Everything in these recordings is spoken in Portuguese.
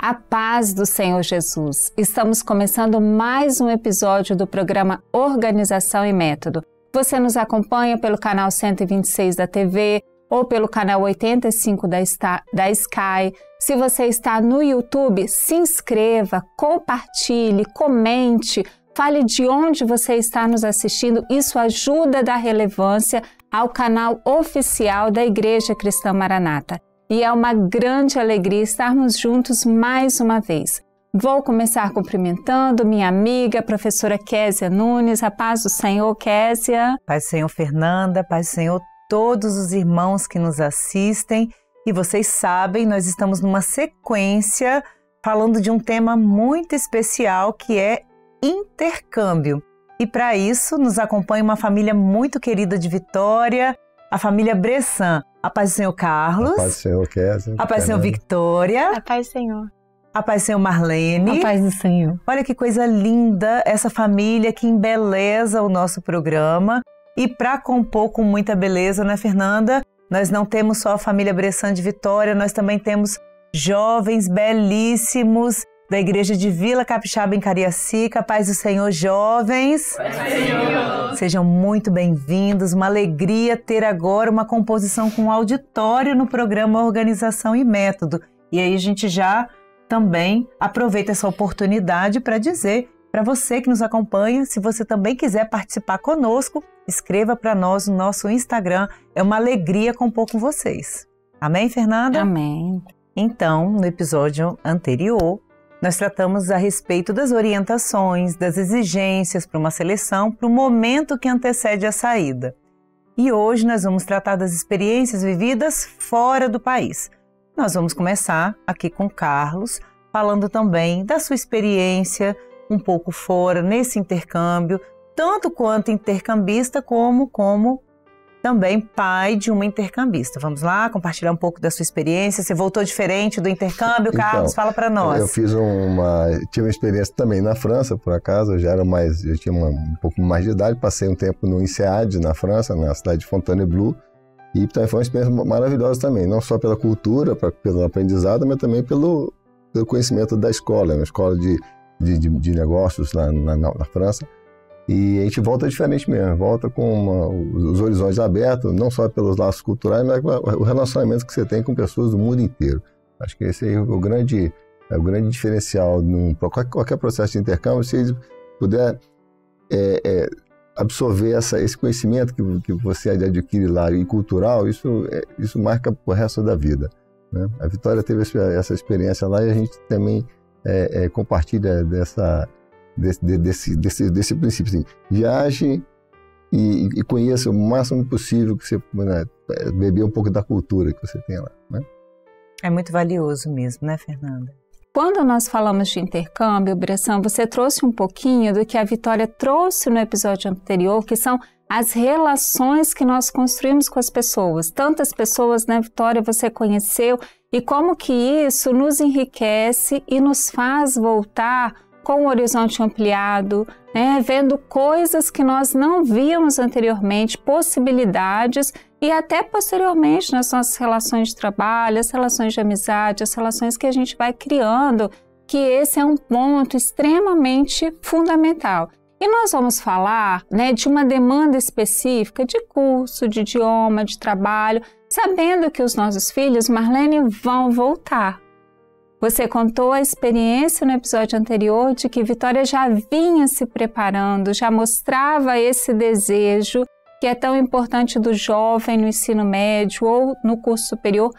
A paz do Senhor Jesus. Estamos começando mais um episódio do programa Organização e Método. Você nos acompanha pelo canal 126 da TV ou pelo canal 85 da, da Sky. Se você está no YouTube, se inscreva, compartilhe, comente, fale de onde você está nos assistindo. Isso ajuda a dar relevância ao canal oficial da Igreja Cristã Maranata e é uma grande alegria estarmos juntos mais uma vez. Vou começar cumprimentando minha amiga, professora Késia Nunes. A paz do Senhor, Késia. Paz do Senhor, Fernanda. Paz do Senhor, todos os irmãos que nos assistem. E vocês sabem, nós estamos numa sequência falando de um tema muito especial que é intercâmbio. E para isso nos acompanha uma família muito querida de Vitória, a família Bressan. A paz do Senhor Carlos. A paz do Senhor Kézia. A paz do Senhor Victoria. A paz do Senhor. A paz do Senhor Marlene. A paz do Senhor. Olha que coisa linda essa família que embeleza o nosso programa. E para compor com muita beleza, né, Fernanda? Nós não temos só a família Bressan de Vitória, nós também temos jovens belíssimos da Igreja de Vila Capixaba em Cariacica. Paz do Senhor, jovens. Paz do Senhor. Sejam muito bem-vindos. Uma alegria ter agora uma composição com auditório no programa Organização e Método. E aí a gente já também aproveita essa oportunidade para dizer para você que nos acompanha, se você também quiser participar conosco, escreva para nós no nosso Instagram. É uma alegria compor com vocês. Amém, Fernanda? Amém. Então, no episódio anterior, nós tratamos a respeito das orientações, das exigências para uma seleção, para o momento que antecede a saída. E hoje nós vamos tratar das experiências vividas fora do país. Nós vamos começar aqui com Carlos, falando também da sua experiência um pouco fora nesse intercâmbio, tanto quanto intercambista como como também pai de uma intercambista. Vamos lá compartilhar um pouco da sua experiência. Você voltou diferente do intercâmbio, então, Carlos? Fala para nós. Eu fiz uma, tive uma experiência também na França, por acaso. Eu já era mais, eu tinha uma, um pouco mais de idade. Passei um tempo no INSEAD na França, na cidade de Fontainebleau. E também foi uma experiência maravilhosa também, não só pela cultura, pra, pelo aprendizado, mas também pelo, pelo conhecimento da escola, uma escola de, de, de, de negócios na, na, na França. E a gente volta diferente mesmo, volta com uma, os horizontes abertos, não só pelos laços culturais, mas o relacionamento que você tem com pessoas do mundo inteiro. Acho que esse é o grande, é o grande diferencial qualquer, qualquer processo de intercâmbio, se puder é, é, absorver essa, esse conhecimento que, que você adquire lá e cultural, isso, é, isso marca o resto da vida. Né? A Vitória teve essa experiência lá e a gente também é, é, compartilha dessa desse, desse, desse, desse princípio. Assim, viaje e, e, conheça o máximo possível que você né, beber um pouco da cultura que você tem lá. Né? É muito valioso mesmo, né, Fernanda? Quando nós falamos de intercâmbio, Bressan, você trouxe um pouquinho do que a Vitória trouxe no episódio anterior, que são as relações que nós construímos com as pessoas. Tantas pessoas, né, Vitória, você conheceu, e como que isso nos enriquece e nos faz voltar com o horizonte ampliado, né, vendo coisas que nós não víamos anteriormente, possibilidades e até posteriormente nas nossas relações de trabalho, as relações de amizade, as relações que a gente vai criando, que esse é um ponto extremamente fundamental. E nós vamos falar né, de uma demanda específica de curso, de idioma, de trabalho, sabendo que os nossos filhos, Marlene, vão voltar. Você contou a experiência no episódio anterior de que Vitória já vinha se preparando, já mostrava esse desejo que é tão importante do jovem no ensino médio ou no curso superior,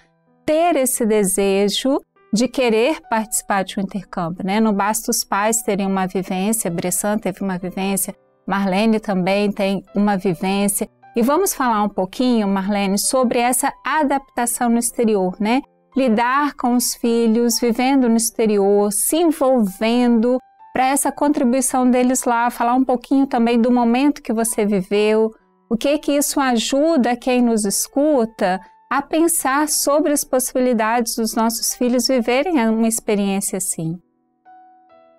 ter esse desejo de querer participar de um intercâmbio, né? Não basta os pais terem uma vivência, Bressan teve uma vivência, Marlene também tem uma vivência. E vamos falar um pouquinho, Marlene, sobre essa adaptação no exterior, né? Lidar com os filhos, vivendo no exterior, se envolvendo para essa contribuição deles lá, falar um pouquinho também do momento que você viveu, o que que isso ajuda quem nos escuta a pensar sobre as possibilidades dos nossos filhos viverem uma experiência assim.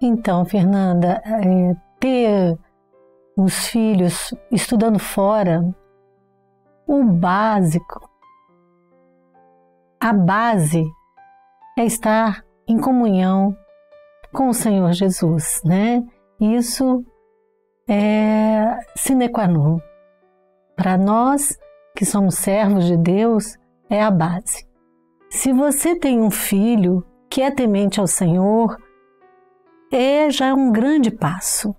Então, Fernanda, é, ter os filhos estudando fora, o básico a base é estar em comunhão com o Senhor Jesus, né? Isso é sine qua non. Para nós que somos servos de Deus, é a base. Se você tem um filho que é temente ao Senhor, é já um grande passo.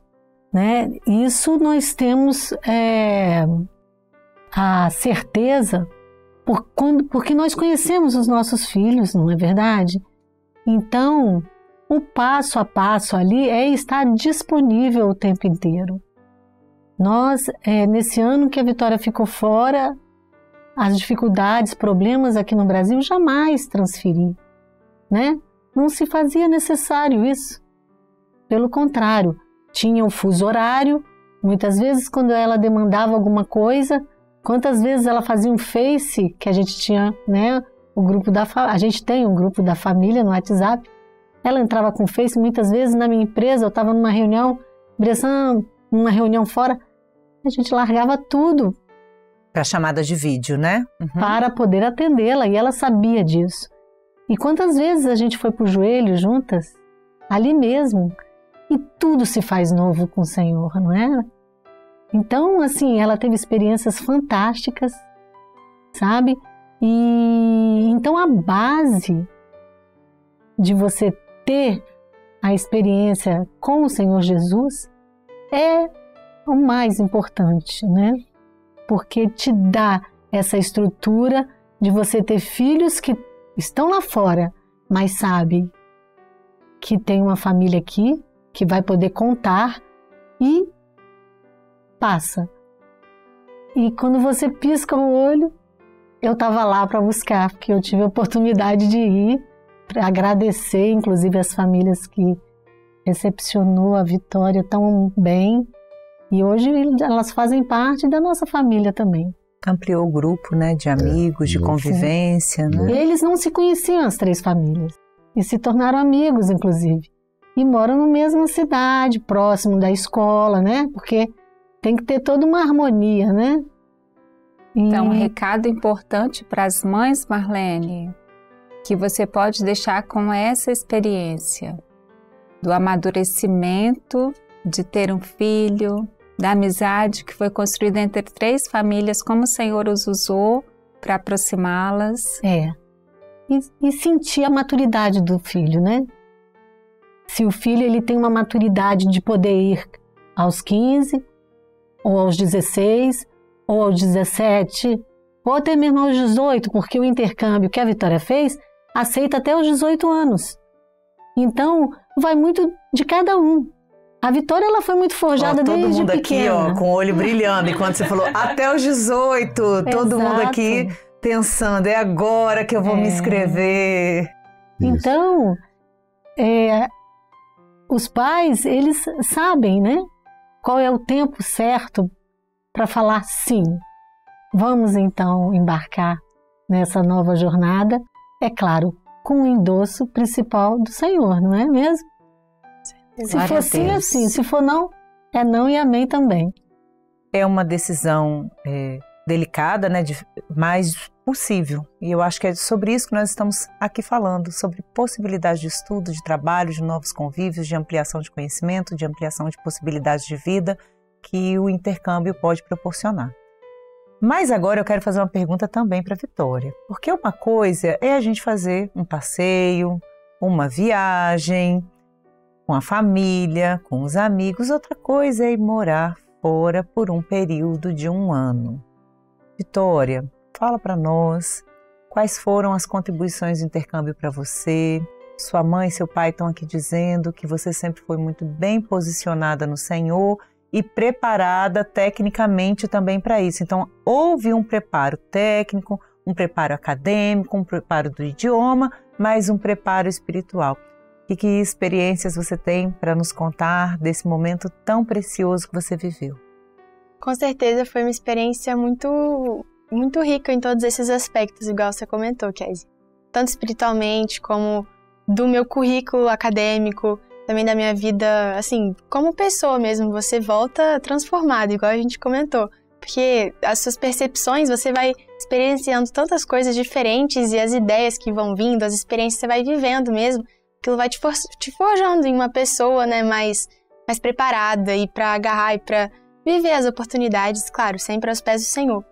Né? Isso nós temos é, a certeza por quando, porque nós conhecemos os nossos filhos, não é verdade? Então, o passo a passo ali é estar disponível o tempo inteiro. Nós, é, nesse ano que a Vitória ficou fora, as dificuldades, problemas aqui no Brasil, jamais transferi, né? Não se fazia necessário isso. Pelo contrário, tinha o fuso horário. Muitas vezes, quando ela demandava alguma coisa, quantas vezes ela fazia um Face, que a gente tinha, né? O grupo da a gente tem um grupo da família no WhatsApp. Ela entrava com o Face muitas vezes na minha empresa. Eu estava numa reunião, Bressan, numa reunião fora, a gente largava tudo para chamada de vídeo, né? Uhum. Para poder atendê-la e ela sabia disso. E quantas vezes a gente foi para o joelho juntas, ali mesmo, e tudo se faz novo com o Senhor, não é? Então, assim, ela teve experiências fantásticas, sabe? E então a base de você ter a experiência com o Senhor Jesus é o mais importante, né? Porque te dá essa estrutura de você ter filhos que estão lá fora, mas sabe que tem uma família aqui que vai poder contar e passa. E quando você pisca o olho, eu estava lá para buscar, porque eu tive a oportunidade de ir para agradecer, inclusive as famílias que recepcionou a Vitória tão bem. E hoje elas fazem parte da nossa família também. Ampliou o grupo, né, de amigos, é, de convivência, né? E eles não se conheciam as três famílias e se tornaram amigos, inclusive e moram na mesma cidade, próximo da escola, né? Porque tem que ter toda uma harmonia, né? Então, um recado importante para as mães, Marlene, que você pode deixar com essa experiência do amadurecimento de ter um filho, da amizade que foi construída entre três famílias, como o Senhor os usou para aproximá-las. É. E, e sentir a maturidade do filho, né? se o filho ele tem uma maturidade de poder ir aos 15, ou aos 16, ou aos 17, ou até mesmo aos 18, porque o intercâmbio que a Vitória fez aceita até os 18 anos. Então, vai muito de cada um. A Vitória ela foi muito forjada ó, todo desde mundo pequena. aqui, ó, com o olho brilhando. E quando você falou até os 18, todo mundo aqui pensando, é agora que eu vou é. me inscrever. Então, é, os pais, eles sabem, né? Qual é o tempo certo para falar sim. Vamos então embarcar nessa nova jornada, é claro, com o endosso principal do Senhor, não é mesmo? Se for sim, é sim. Se for não, é não e amém também. É uma decisão é, delicada, né? De, mais possível. E eu acho que é sobre isso que nós estamos aqui falando, sobre possibilidades de estudo, de trabalho, de novos convívios, de ampliação de conhecimento, de ampliação de possibilidades de vida que o intercâmbio pode proporcionar. Mas agora eu quero fazer uma pergunta também para Vitória, porque uma coisa é a gente fazer um passeio, uma viagem com a família, com os amigos, outra coisa é ir morar fora por um período de um ano. Vitória, Fala para nós quais foram as contribuições do intercâmbio para você. Sua mãe e seu pai estão aqui dizendo que você sempre foi muito bem posicionada no Senhor e preparada tecnicamente também para isso. Então, houve um preparo técnico, um preparo acadêmico, um preparo do idioma, mas um preparo espiritual. E que experiências você tem para nos contar desse momento tão precioso que você viveu? Com certeza foi uma experiência muito muito rica em todos esses aspectos, igual você comentou, Kézia. Tanto espiritualmente, como do meu currículo acadêmico, também da minha vida, assim, como pessoa mesmo. Você volta transformado, igual a gente comentou. Porque as suas percepções, você vai experienciando tantas coisas diferentes e as ideias que vão vindo, as experiências que você vai vivendo mesmo, aquilo vai te, for te forjando em uma pessoa, né, mais, mais preparada e para agarrar e para viver as oportunidades, claro, sempre aos pés do Senhor.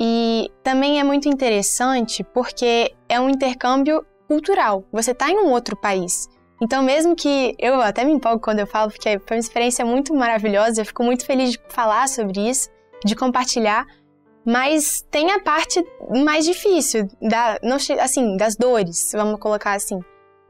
E também é muito interessante porque é um intercâmbio cultural. Você está em um outro país. Então, mesmo que eu até me empolgo quando eu falo, porque foi uma experiência muito maravilhosa, eu fico muito feliz de falar sobre isso, de compartilhar, mas tem a parte mais difícil, da, não, assim, das dores, vamos colocar assim.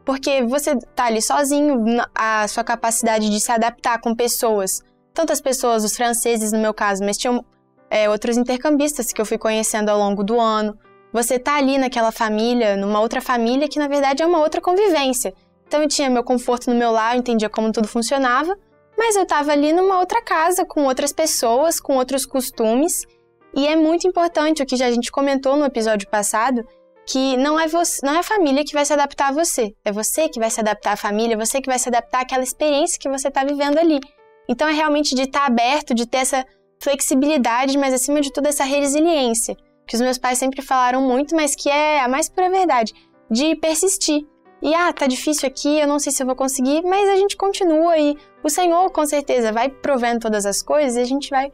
Porque você tá ali sozinho, a sua capacidade de se adaptar com pessoas, tantas pessoas, os franceses no meu caso, mas tinham é, outros intercambistas que eu fui conhecendo ao longo do ano. Você tá ali naquela família, numa outra família que na verdade é uma outra convivência. Então eu tinha meu conforto no meu lar, eu entendia como tudo funcionava, mas eu estava ali numa outra casa, com outras pessoas, com outros costumes. E é muito importante o que já a gente comentou no episódio passado, que não é você, não é a família que vai se adaptar a você, é você que vai se adaptar à família, você que vai se adaptar àquela experiência que você está vivendo ali. Então é realmente de estar tá aberto, de ter essa flexibilidade, mas acima de tudo essa resiliência, que os meus pais sempre falaram muito, mas que é a mais pura verdade, de persistir, e ah, tá difícil aqui, eu não sei se eu vou conseguir, mas a gente continua e o Senhor com certeza vai provendo todas as coisas e a gente vai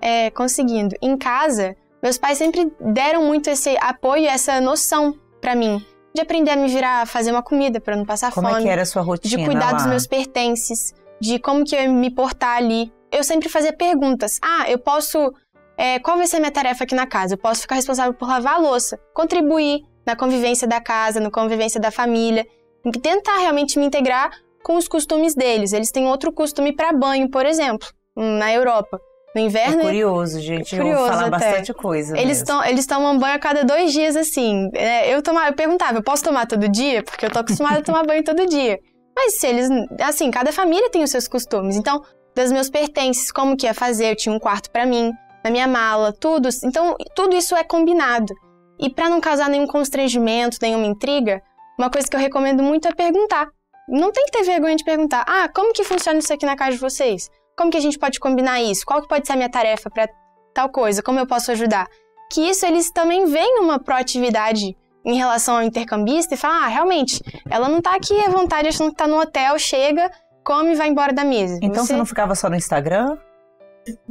é, conseguindo. Em casa, meus pais sempre deram muito esse apoio, essa noção para mim de aprender a me virar, a fazer uma comida para não passar como fome. Como é que era a sua rotina? De cuidar lá? dos meus pertences, de como que eu ia me portar ali. Eu sempre fazia perguntas. Ah, eu posso. É, qual vai ser a minha tarefa aqui na casa? Eu posso ficar responsável por lavar a louça, contribuir na convivência da casa, na convivência da família, e tentar realmente me integrar com os costumes deles. Eles têm outro costume para banho, por exemplo, na Europa. No inverno. É curioso, gente. É curioso eu falar até. bastante coisa. Eles, tom, eles tomam banho a cada dois dias, assim. É, eu, tomava, eu perguntava, eu posso tomar todo dia? Porque eu tô acostumada a tomar banho todo dia. Mas se eles. Assim, cada família tem os seus costumes. Então, das meus pertences, como que ia fazer? Eu tinha um quarto para mim, na minha mala, tudo. Então, tudo isso é combinado. E para não causar nenhum constrangimento, nenhuma intriga, uma coisa que eu recomendo muito é perguntar. Não tem que ter vergonha de perguntar: "Ah, como que funciona isso aqui na casa de vocês? Como que a gente pode combinar isso? Qual que pode ser a minha tarefa para tal coisa? Como eu posso ajudar?" Que isso eles também veem uma proatividade em relação ao intercambista e falam: "Ah, realmente, ela não tá aqui à vontade, achando que tá no hotel, chega, come e vai embora da mesa." Então você, você não ficava só no Instagram?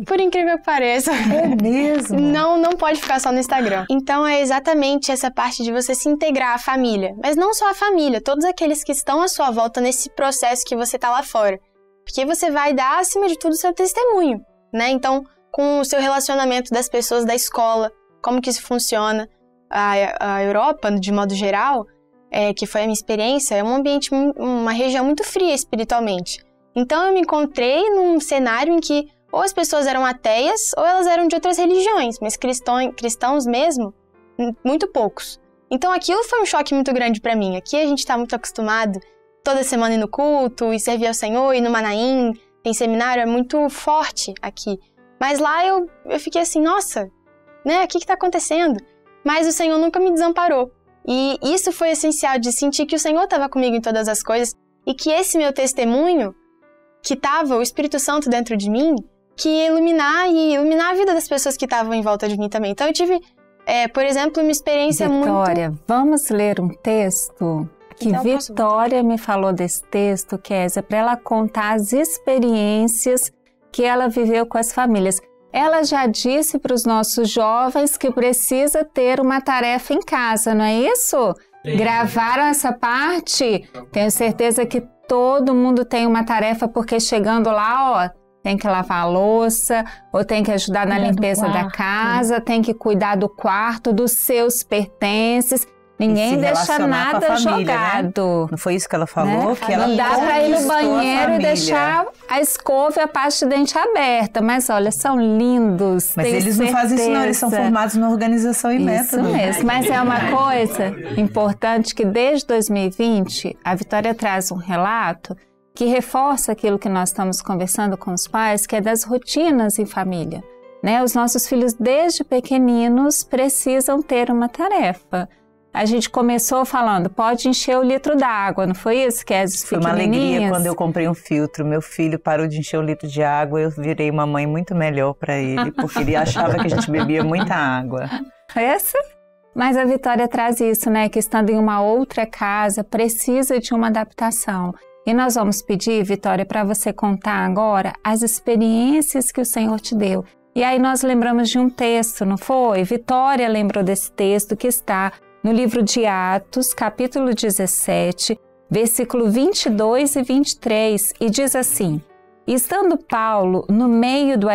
Por incrível que pareça. É mesmo? Não, não pode ficar só no Instagram. Então é exatamente essa parte de você se integrar à família. Mas não só a família, todos aqueles que estão à sua volta nesse processo que você tá lá fora. Porque você vai dar, acima de tudo, o seu testemunho, né? Então, com o seu relacionamento das pessoas da escola, como que isso funciona. A, a Europa, de modo geral, é, que foi a minha experiência, é um ambiente, uma região muito fria espiritualmente. Então eu me encontrei num cenário em que ou as pessoas eram ateias ou elas eram de outras religiões, mas cristão, cristãos mesmo, muito poucos. Então aquilo foi um choque muito grande para mim. Aqui a gente está muito acostumado toda semana ir no culto e servir ao Senhor e no Manaim, tem seminário, é muito forte aqui. Mas lá eu, eu fiquei assim, nossa, né, o que está acontecendo? Mas o Senhor nunca me desamparou. E isso foi essencial de sentir que o Senhor estava comigo em todas as coisas e que esse meu testemunho, que estava o Espírito Santo dentro de mim, que iluminar e iluminar a vida das pessoas que estavam em volta de mim também. Então eu tive, é, por exemplo, uma experiência Vitória, muito. Vitória, vamos ler um texto que então, Vitória me falou desse texto, Kézia, para ela contar as experiências que ela viveu com as famílias. Ela já disse para os nossos jovens que precisa ter uma tarefa em casa, não é isso? Sim. Gravaram essa parte? Tenho certeza que todo mundo tem uma tarefa, porque chegando lá, ó, tem que lavar a louça, ou tem que ajudar na limpeza da casa, tem que cuidar do quarto, dos seus pertences. Ninguém deixa nada família, né? jogado. Né? Não foi isso que ela falou? Né? Que ela não dá para ir no banheiro e deixar a escova e a pasta de dente aberta. Mas olha, são lindos. Mas eles não fazem isso, não. Eles são formados na organização e método. Isso mesmo. Mas é uma coisa importante que desde 2020 a Vitória traz um relato que reforça aquilo que nós estamos conversando com os pais, que é das rotinas em família. Né? Os nossos filhos, desde pequeninos, precisam ter uma tarefa. A gente começou falando, pode encher o litro d'água, não foi isso, Kézia? Foi uma alegria quando eu comprei um filtro. Meu filho parou de encher o litro de água, eu virei uma mãe muito melhor para ele, porque ele achava que a gente bebia muita água. Essa Mas a Vitória traz isso, né? Que estando em uma outra casa, precisa de uma adaptação. E nós vamos pedir, Vitória, para você contar agora as experiências que o Senhor te deu. E aí nós lembramos de um texto, não foi? Vitória lembrou desse texto que está no livro de Atos, capítulo 17, versículo 22 e 23, e diz assim: Estando Paulo no meio do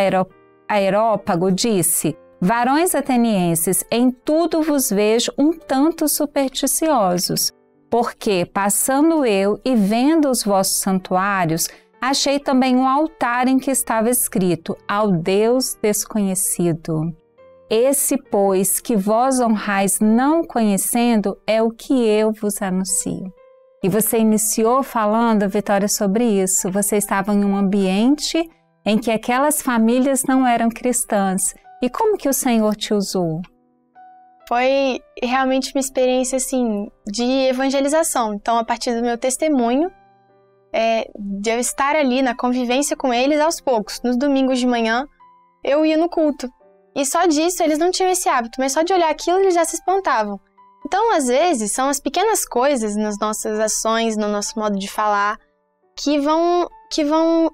aerópago, disse: Varões atenienses, em tudo vos vejo um tanto supersticiosos, porque, passando eu e vendo os vossos santuários, achei também um altar em que estava escrito: Ao Deus desconhecido. Esse, pois, que vós honrais não conhecendo, é o que eu vos anuncio. E você iniciou falando, Vitória, sobre isso. Você estava em um ambiente em que aquelas famílias não eram cristãs e como que o Senhor te usou? Foi realmente uma experiência assim de evangelização. Então, a partir do meu testemunho, é, de eu estar ali na convivência com eles aos poucos, nos domingos de manhã, eu ia no culto. E só disso eles não tinham esse hábito, mas só de olhar aquilo eles já se espantavam. Então, às vezes, são as pequenas coisas nas nossas ações, no nosso modo de falar, que vão que vão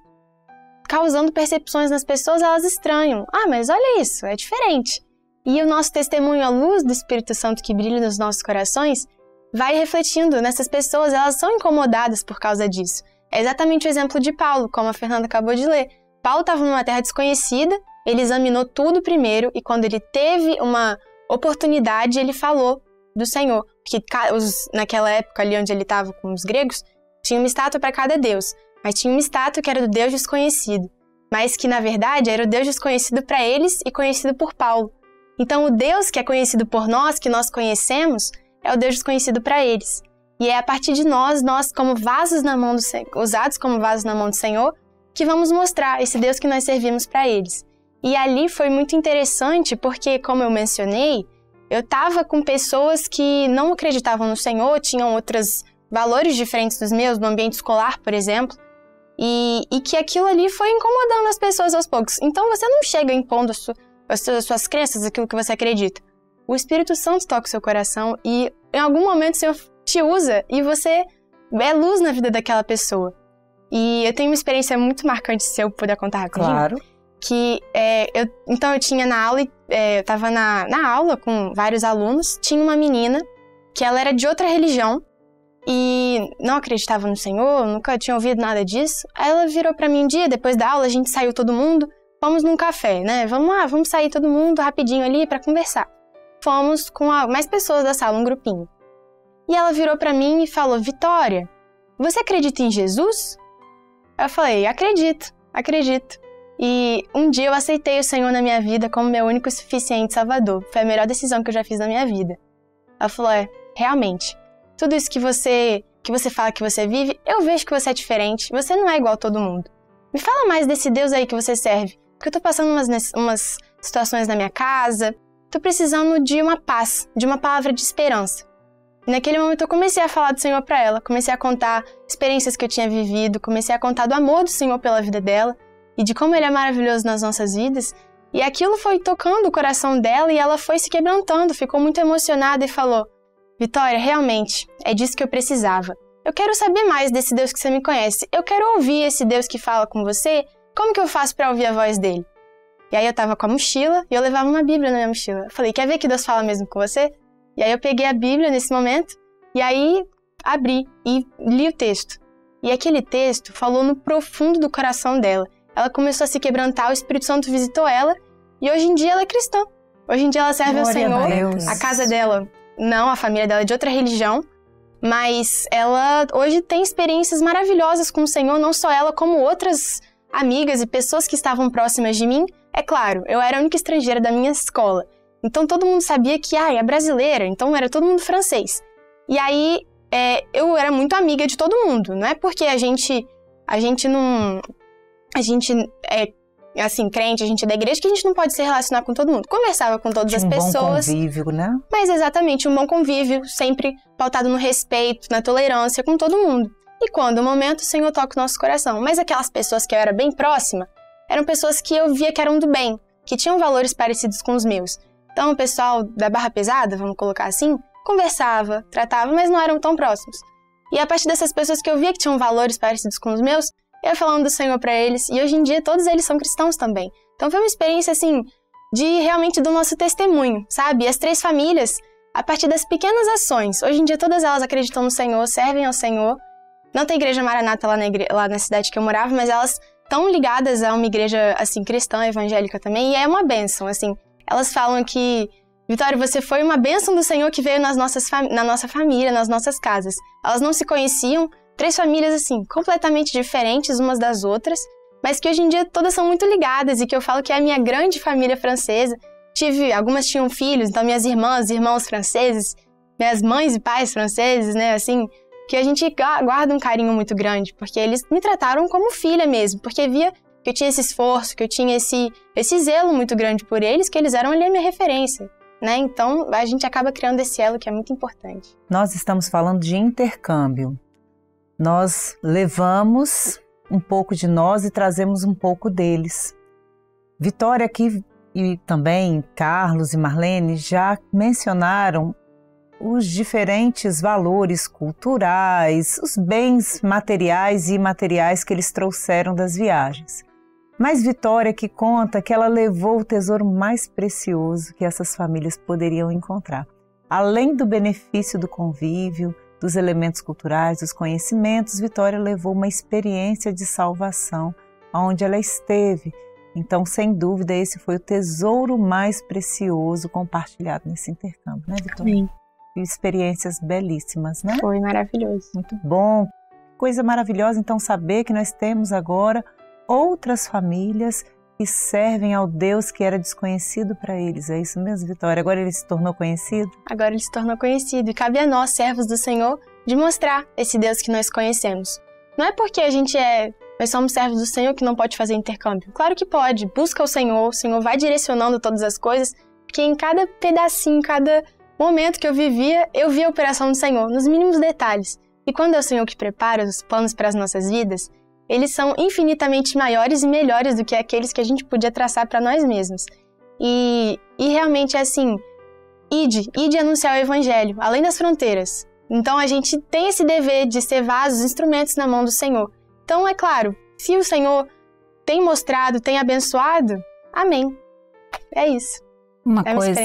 causando percepções nas pessoas, elas estranham. Ah, mas olha isso, é diferente. E o nosso testemunho, a luz do Espírito Santo que brilha nos nossos corações, vai refletindo nessas pessoas, elas são incomodadas por causa disso. É exatamente o exemplo de Paulo, como a Fernanda acabou de ler. Paulo estava numa terra desconhecida, ele examinou tudo primeiro e quando ele teve uma oportunidade, ele falou do Senhor. Porque os, naquela época ali onde ele estava com os gregos, tinha uma estátua para cada deus mas tinha uma estátua que era do Deus desconhecido, mas que na verdade era o Deus desconhecido para eles e conhecido por Paulo. Então o Deus que é conhecido por nós, que nós conhecemos, é o Deus desconhecido para eles. E é a partir de nós, nós como vasos na mão do usados como vasos na mão do Senhor, que vamos mostrar esse Deus que nós servimos para eles. E ali foi muito interessante porque, como eu mencionei, eu estava com pessoas que não acreditavam no Senhor, tinham outros valores diferentes dos meus, no ambiente escolar, por exemplo, e, e que aquilo ali foi incomodando as pessoas aos poucos. Então você não chega impondo su, as, suas, as suas crenças, aquilo que você acredita. O Espírito Santo toca o seu coração e em algum momento o Senhor te usa e você é luz na vida daquela pessoa. E eu tenho uma experiência muito marcante, se eu puder contar rapidinho. Claro. Que é, eu, então eu tinha na aula, é, eu tava na, na aula com vários alunos, tinha uma menina que ela era de outra religião e não acreditava no Senhor, nunca tinha ouvido nada disso. Aí ela virou para mim um dia, depois da aula, a gente saiu todo mundo, fomos num café, né? Vamos lá, vamos sair todo mundo rapidinho ali para conversar. Fomos com mais pessoas da sala, um grupinho. E ela virou para mim e falou: "Vitória, você acredita em Jesus?" Eu falei: "Acredito, acredito." E um dia eu aceitei o Senhor na minha vida como meu único e suficiente Salvador. Foi a melhor decisão que eu já fiz na minha vida. Ela falou: "É, realmente, tudo isso que você que você fala que você vive, eu vejo que você é diferente, você não é igual a todo mundo. Me fala mais desse Deus aí que você serve, porque eu tô passando umas, umas situações na minha casa, tô precisando de uma paz, de uma palavra de esperança. E naquele momento eu comecei a falar do Senhor para ela, comecei a contar experiências que eu tinha vivido, comecei a contar do amor do Senhor pela vida dela e de como ele é maravilhoso nas nossas vidas. E aquilo foi tocando o coração dela e ela foi se quebrantando, ficou muito emocionada e falou: Vitória, realmente, é disso que eu precisava. Eu quero saber mais desse Deus que você me conhece. Eu quero ouvir esse Deus que fala com você. Como que eu faço para ouvir a voz dele? E aí eu tava com a mochila e eu levava uma Bíblia na minha mochila. Eu falei, quer ver que Deus fala mesmo com você? E aí eu peguei a Bíblia nesse momento e aí abri e li o texto. E aquele texto falou no profundo do coração dela. Ela começou a se quebrantar, o Espírito Santo visitou ela e hoje em dia ela é cristã. Hoje em dia ela serve Glória ao Senhor. A, a casa dela não, a família dela é de outra religião, mas ela hoje tem experiências maravilhosas com o Senhor, não só ela, como outras amigas e pessoas que estavam próximas de mim. É claro, eu era a única estrangeira da minha escola, então todo mundo sabia que, ah, é brasileira, então era todo mundo francês. E aí é, eu era muito amiga de todo mundo, não é porque a gente, a gente não, a gente é, assim, crente, a gente é da igreja, que a gente não pode se relacionar com todo mundo. Conversava com todas Tinha as um pessoas. Bom convívio, né? Mas exatamente, um bom convívio, sempre pautado no respeito, na tolerância com todo mundo. E quando o momento, o Senhor toca o nosso coração. Mas aquelas pessoas que eu era bem próxima, eram pessoas que eu via que eram do bem, que tinham valores parecidos com os meus. Então, o pessoal da barra pesada, vamos colocar assim, conversava, tratava, mas não eram tão próximos. E a partir dessas pessoas que eu via que tinham valores parecidos com os meus, eu falando do Senhor para eles, e hoje em dia todos eles são cristãos também. Então foi uma experiência assim de realmente do nosso testemunho, sabe? As três famílias, a partir das pequenas ações. Hoje em dia todas elas acreditam no Senhor, servem ao Senhor. Não tem igreja maranata lá na, igre... lá na cidade que eu morava, mas elas estão ligadas a uma igreja assim cristã, evangélica também, e é uma bênção, assim. Elas falam que Vitória, você foi uma bênção do Senhor que veio nas nossas na nossa família, nas nossas casas. Elas não se conheciam, três famílias assim, completamente diferentes umas das outras, mas que hoje em dia todas são muito ligadas e que eu falo que é a minha grande família francesa. Tive, algumas tinham filhos, então minhas irmãs, irmãos franceses, minhas mães e pais franceses, né, assim, que a gente guarda um carinho muito grande, porque eles me trataram como filha mesmo, porque via que eu tinha esse esforço, que eu tinha esse, esse zelo muito grande por eles, que eles eram ali a minha referência. Né? Então, a gente acaba criando esse elo que é muito importante. Nós estamos falando de intercâmbio. Nós levamos um pouco de nós e trazemos um pouco deles. Vitória aqui e também Carlos e Marlene já mencionaram os diferentes valores culturais, os bens materiais e imateriais que eles trouxeram das viagens. Mas Vitória que conta que ela levou o tesouro mais precioso que essas famílias poderiam encontrar. Além do benefício do convívio, dos elementos culturais, dos conhecimentos, Vitória levou uma experiência de salvação aonde ela esteve. Então, sem dúvida, esse foi o tesouro mais precioso compartilhado nesse intercâmbio, né, Vitória? Sim. E experiências belíssimas, né? Foi maravilhoso. Muito bom. Coisa maravilhosa, então, saber que nós temos agora outras famílias que servem ao Deus que era desconhecido para eles. É isso mesmo, Vitória? Agora ele se tornou conhecido? Agora ele se tornou conhecido e cabe a nós, servos do Senhor, de mostrar esse Deus que nós conhecemos. Não é porque a gente é, nós somos servos do Senhor que não pode fazer intercâmbio. Claro que pode. Busca o Senhor, o Senhor vai direcionando todas as coisas, porque em cada pedacinho, cada momento que eu vivia, eu via a operação do Senhor, nos mínimos detalhes. E quando é o Senhor que prepara os planos para as nossas vidas, eles são infinitamente maiores e melhores do que aqueles que a gente podia traçar para nós mesmos. E, e realmente é assim, ide, ide anunciar o evangelho, além das fronteiras. Então a gente tem esse dever de ser vasos, instrumentos na mão do Senhor. Então é claro, se o Senhor tem mostrado, tem abençoado, amém. É isso. Uma é uma coisa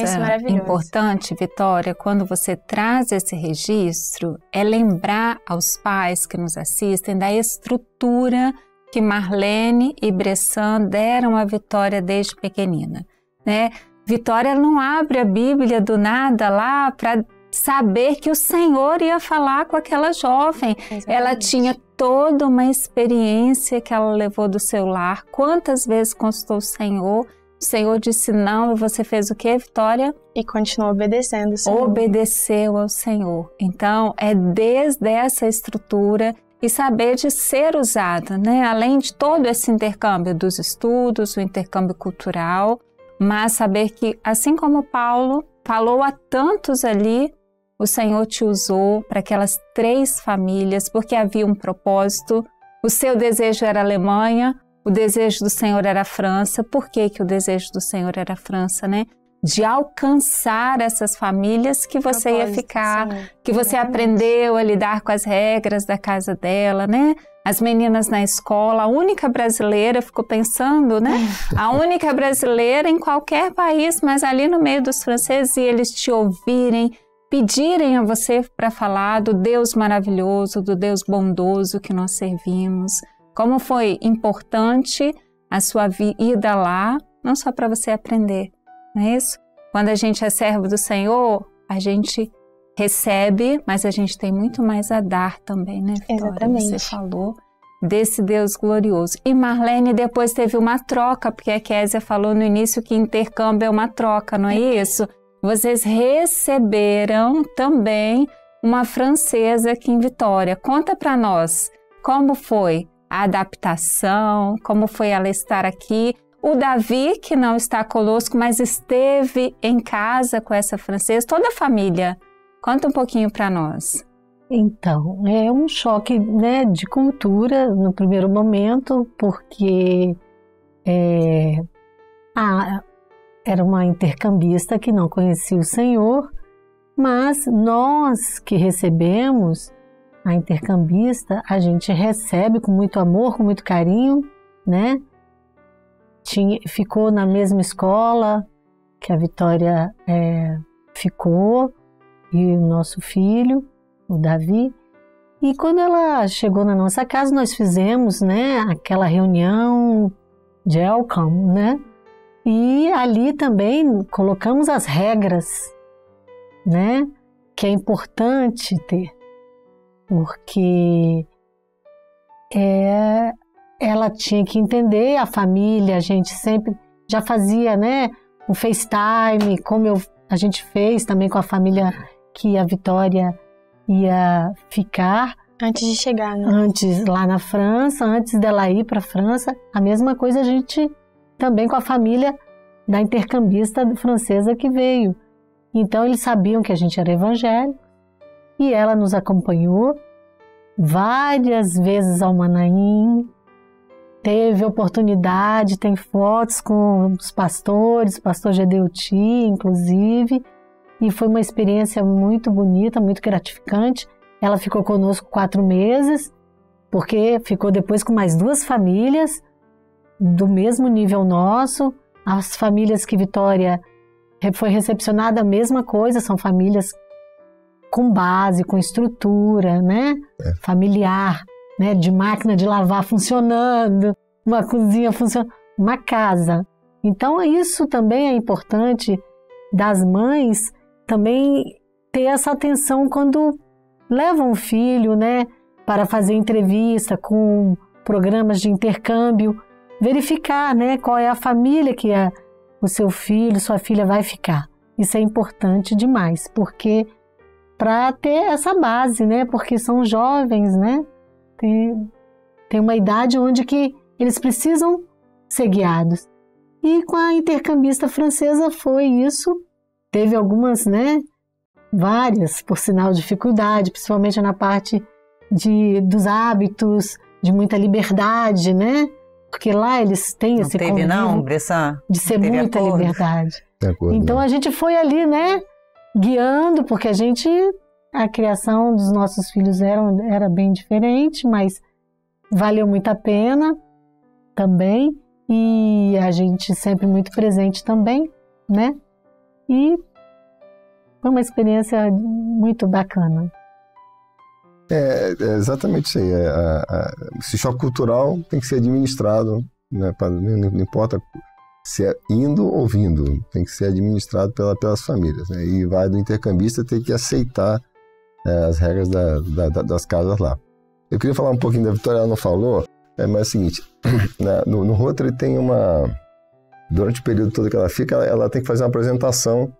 importante, Vitória, quando você traz esse registro, é lembrar aos pais que nos assistem da estrutura que Marlene e Bressan deram à Vitória desde pequenina. Né? Vitória não abre a Bíblia do nada lá para saber que o Senhor ia falar com aquela jovem. Exatamente. Ela tinha toda uma experiência que ela levou do seu lar. Quantas vezes consultou o Senhor? O Senhor disse não e você fez o que, Vitória? E continuou obedecendo o Senhor. Obedeceu ao Senhor. Então, é desde essa estrutura e saber de ser usada, né? Além de todo esse intercâmbio dos estudos, o intercâmbio cultural, mas saber que, assim como Paulo falou a tantos ali, o Senhor te usou para aquelas três famílias, porque havia um propósito. O seu desejo era a Alemanha, o desejo do Senhor era a França. Por que, que o desejo do Senhor era a França, né? De alcançar essas famílias que você ia ficar, sim, que você aprendeu a lidar com as regras da casa dela, né? As meninas na escola, a única brasileira, ficou pensando, né? A única brasileira em qualquer país, mas ali no meio dos franceses, e eles te ouvirem, pedirem a você para falar do Deus maravilhoso, do Deus bondoso que nós servimos, como foi importante a sua ida lá, não só para você aprender, não é isso? Quando a gente é servo do Senhor, a gente recebe, mas a gente tem muito mais a dar também, né, Vitória? Exatamente. Você falou desse Deus glorioso. E Marlene depois teve uma troca, porque a Késia falou no início que intercâmbio é uma troca, não é isso? Vocês receberam também uma francesa aqui em Vitória. Conta para nós como foi a adaptação, como foi ela estar aqui. O Davi, que não está conosco, mas esteve em casa com essa francesa, toda a família. Conta um pouquinho para nós. Então, é um choque né, de cultura no primeiro momento, porque é, a, era uma intercambista que não conhecia o Senhor, mas nós que recebemos a intercambista, a gente recebe com muito amor, com muito carinho, né? Tinha, ficou na mesma escola que a Vitória é, ficou e o nosso filho, o Davi. E quando ela chegou na nossa casa, nós fizemos, né, aquela reunião de welcome, né? E ali também colocamos as regras, né, que é importante ter, porque é, ela tinha que entender a família, a gente sempre já fazia, né, o FaceTime, como eu, a gente fez também com a família que a Vitória ia ficar. Antes de chegar, né? Antes, lá na França, antes dela ir para a França. A mesma coisa a gente também com a família da intercambista francesa que veio. Então eles sabiam que a gente era evangélico e ela nos acompanhou várias vezes ao Manaim, teve oportunidade, tem fotos com os pastores, o pastor Gedeuti, inclusive, e foi uma experiência muito bonita, muito gratificante. Ela ficou conosco quatro meses, porque ficou depois com mais duas famílias do mesmo nível nosso. As famílias que Vitória foi recepcionada, a mesma coisa, são famílias com base, com estrutura, né? É. Familiar, né? De máquina de lavar funcionando, uma cozinha funcionando, uma casa. Então, isso também é importante das mães também ter essa atenção quando levam o filho, né, para fazer entrevista com programas de intercâmbio, verificar, né, qual é a família que a, o seu filho, sua filha vai ficar. Isso é importante demais, porque para ter essa base, né, porque são jovens, né, tem, tem uma idade onde que eles precisam ser guiados. E com a intercambista francesa foi isso Teve algumas, né? Várias, por sinal, dificuldade, principalmente na parte de, dos hábitos, de muita liberdade, né? Porque lá eles têm não esse teve não, Bressan? de ser muita acordo. liberdade. Acordo, então né? a gente foi ali, né? Guiando, porque a gente a criação dos nossos filhos era, era bem diferente, mas valeu muito a pena também. E a gente sempre muito presente também, né? E foi uma experiência muito bacana. É, é exatamente isso aí. É, esse choque cultural tem que ser administrado, né, pra, não, não, importa se é indo ou vindo, tem que ser administrado pela, pelas famílias. Né, e vai do intercambista ter que aceitar é, as regras da, da, das casas lá. Eu queria falar um pouquinho da Vitória, ela não falou, é, mas é o seguinte, né, no, no Rotary tem uma durante o período todo que ela fica, ela, ela tem que fazer uma apresentação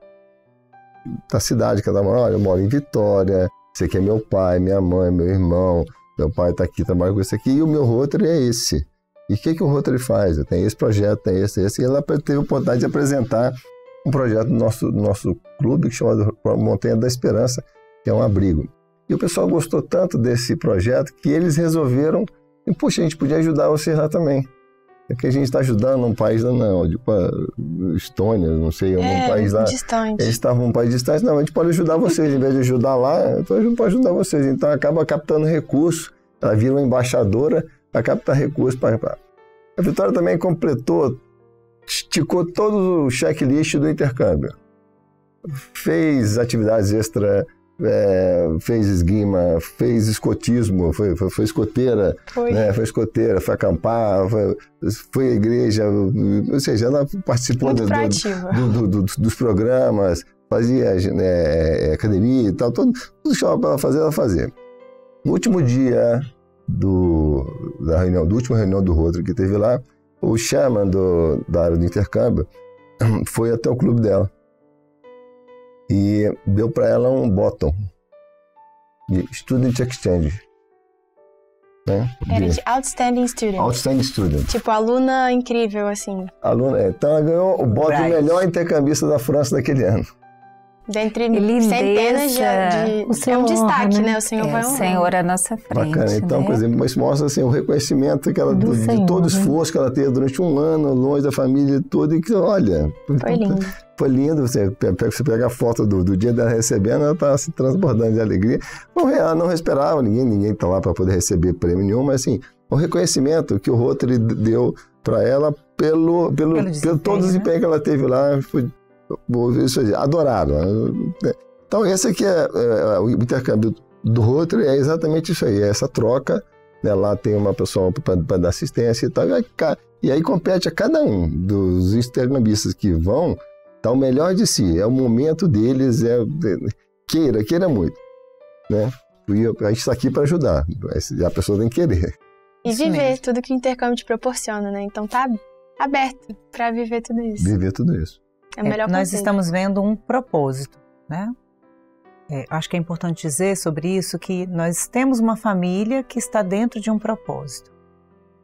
da cidade que ela mora. Olha, eu moro em Vitória, esse aqui é meu pai, minha mãe, meu irmão, meu pai está aqui, trabalha com isso aqui, e o meu Rotary é esse. E o que, que o Rotary faz? Eu tenho esse projeto, tem esse, esse. E ela teve a oportunidade de apresentar um projeto do nosso, do nosso clube, que chama Montanha da Esperança, que é um abrigo. E o pessoal gostou tanto desse projeto que eles resolveram, e, puxa, a gente podia ajudar vocês lá também. É que a gente está ajudando um país, não, tipo Estônia, não sei, um é, país lá. Distante. Eles estavam um país distante, não, a gente pode ajudar vocês, em vez de ajudar lá, então a gente pode ajudar vocês. Então acaba captando recursos, ela vira uma embaixadora para captar recursos para. A Vitória também completou, esticou todo o checklist do intercâmbio. Fez atividades extra é, fez esguima, fez escotismo, foi, foi, foi escoteira, foi. Né, foi escoteira, foi acampar, foi, foi à igreja, ou seja, ela participou do, do, do, dos programas, fazia né, academia e tal, tudo, tudo que para ela fazer, ela fazia. No último dia do, da reunião, do último reunião do Rotary que teve lá, o chairman do, da área do intercâmbio foi até o clube dela e deu para ela um bottom de Student Exchange. Né? Era de Outstanding Student. Outstanding Student. Tipo, aluna incrível, assim. Aluna, é, então ela ganhou o bottom melhor intercambista da França daquele ano. Dentre lindeza. centenas de, de O Senhor é um destaque, né? né? O Senhor É, vai o honrar. Senhor à nossa frente. Bacana. Então, né? por exemplo, isso mostra assim, o reconhecimento que ela, Do do, de todo o né? esforço que ela teve durante um ano, longe da família toda, e que, olha, Foi lindo. foi lindo. Você pega, você pega a foto do, do dia dela recebendo, ela está se transbordando de alegria. Bom, ela não esperava, ninguém ninguém está lá para poder receber prêmio nenhum, mas assim, o reconhecimento que o Rotary deu para ela pelo, pelo, Pelo pelo, desempenho, todo o né? desempenho que ela teve lá, foi, isso, aí, adoraram. Então, esse aqui é, é, o intercâmbio do Rotary, é exatamente isso aí, é essa troca. Né? Lá tem uma pessoa para dar assistência e tal. E aí, e aí compete a cada um dos intercambistas que vão dar o melhor de si. É o momento deles, é, é- queira, queira muito. Né? E a gente está aqui para ajudar, a pessoa tem que querer. E viver tudo que o intercâmbio te proporciona, né? Então tá aberto pra viver tudo isso. Viver tudo isso. É melhor nós conselho. estamos vendo um propósito, né? É, acho que é importante dizer sobre isso que nós temos uma família que está dentro de um propósito.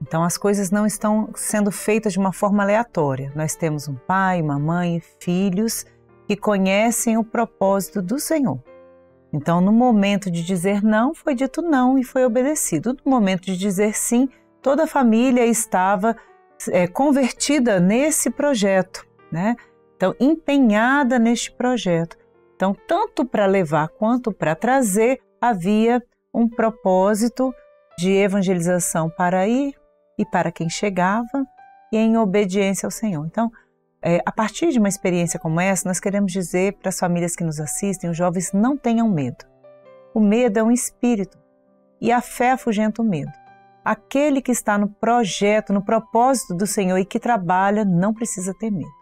Então as coisas não estão sendo feitas de uma forma aleatória. Nós temos um pai, uma mãe, filhos que conhecem o propósito do Senhor. Então, no momento de dizer não, foi dito não e foi obedecido. No momento de dizer sim, toda a família estava é, convertida nesse projeto, né? Então, empenhada neste projeto. Então, tanto para levar quanto para trazer, havia um propósito de evangelização para ir e para quem chegava e em obediência ao Senhor. Então, é, a partir de uma experiência como essa, nós queremos dizer para as famílias que nos assistem, os jovens, não tenham medo. O medo é um espírito e a fé afugenta o medo. Aquele que está no projeto, no propósito do Senhor e que trabalha, não precisa ter medo.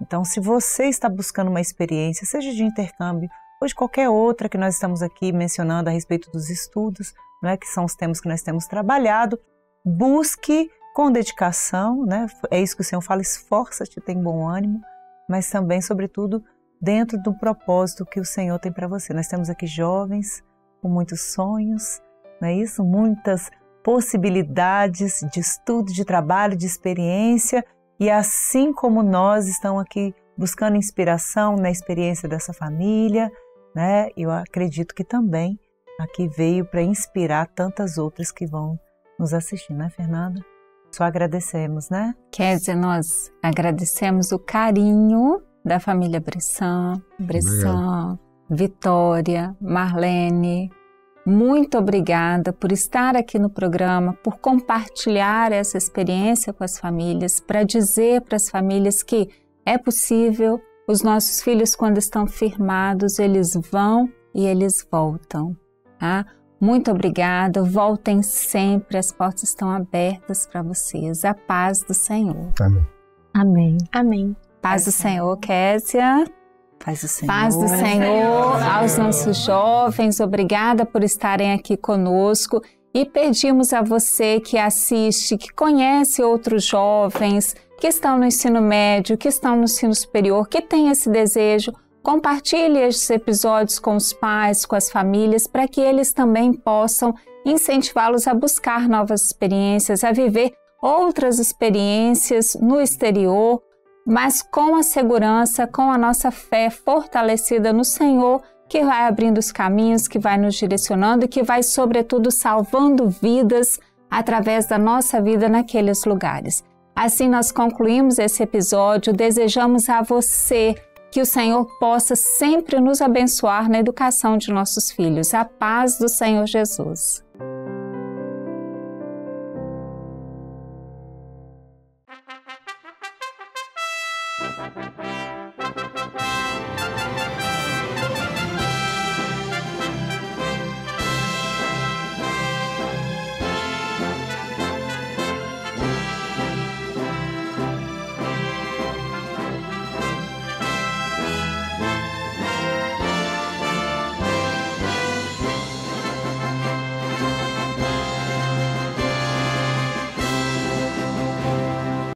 Então, se você está buscando uma experiência, seja de intercâmbio ou de qualquer outra que nós estamos aqui mencionando a respeito dos estudos, não é que são os temas que nós temos trabalhado, busque com dedicação, né? É isso que o Senhor fala, esforça-te, tem bom ânimo, mas também, sobretudo, dentro do propósito que o Senhor tem para você. Nós temos aqui jovens com muitos sonhos, não é isso? Muitas possibilidades de estudo, de trabalho, de experiência, e assim como nós estão aqui buscando inspiração na experiência dessa família, né? Eu acredito que também aqui veio para inspirar tantas outras que vão nos assistir, né, Fernanda? Só agradecemos, né? Kézia, nós agradecemos o carinho da família Bressan, Bressan, Vitória, Marlene. Muito obrigada por estar aqui no programa, por compartilhar essa experiência com as famílias, para dizer para as famílias que é possível, os nossos filhos, quando estão firmados, eles vão e eles voltam. Tá? Muito obrigada, voltem sempre, as portas estão abertas para vocês. A paz do Senhor. Amém. Amém. Amém. Paz do Senhor, Késia. Paz do Senhor. Paz do Senhor aos nossos jovens. Obrigada por estarem aqui conosco. E pedimos a você que assiste, que conhece outros jovens que estão no ensino médio, que estão no ensino superior, que tem esse desejo, compartilhe esses episódios com os pais, com as famílias, para que eles também possam incentivá-los a buscar novas experiências, a viver outras experiências no exterior, mas com a segurança, com a nossa fé fortalecida no Senhor, que vai abrindo os caminhos, que vai nos direcionando e que vai, sobretudo, salvando vidas através da nossa vida naqueles lugares. Assim, nós concluímos esse episódio. Desejamos a você que o Senhor possa sempre nos abençoar na educação de nossos filhos. A paz do Senhor Jesus.